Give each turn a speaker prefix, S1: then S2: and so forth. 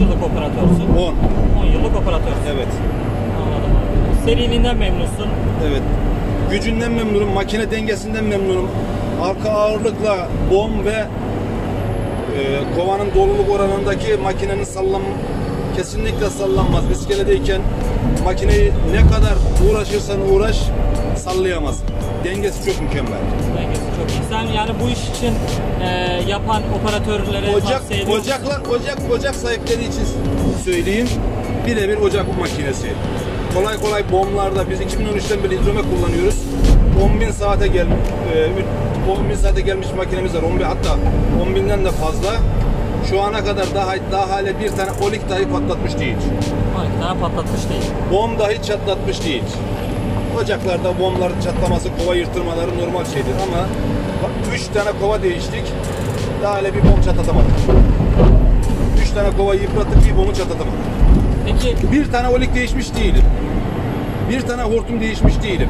S1: yıllık operatörsün?
S2: 10.
S1: 10 yıllık operatörsün.
S2: Evet.
S1: Anladım abi. Seriliğinden memnunsun.
S2: Evet. Gücünden memnunum, makine dengesinden memnunum. Arka ağırlıkla bom ve e, kovanın doluluk oranındaki makinenin sallam kesinlikle sallanmaz. İskeledeyken makineyi ne kadar uğraşırsan uğraş sallayamaz. Dengesi çok mükemmel.
S1: Dengesi çok. Sen yani bu iş için e, yapan operatörlere
S2: Ocak,
S1: tavsiye
S2: ocaklar, ocak, ocak sahipleri için söyleyeyim. Birebir ocak makinesi. Kolay kolay bomlarda biz 2013'ten beri hidromek kullanıyoruz. 10.000 saate gel, e, 10.000 saate gelmiş makinemiz var. 11 hatta 10.000'den de fazla. Şu ana kadar daha daha hala bir tane olik dahi patlatmış değil.
S1: 12 tane patlatmış değil.
S2: Bom dahi çatlatmış değil. Ocaklarda bomların çatlaması, kova yırtılmaları normal şeydir ama 3 tane kova değiştik. Daha hala bir bom çatlatamadık. 3 tane kova yıprattık, bir bomu çatlatamadık.
S1: Peki
S2: Bir tane olik değişmiş değilim. Bir tane hortum değişmiş değilim.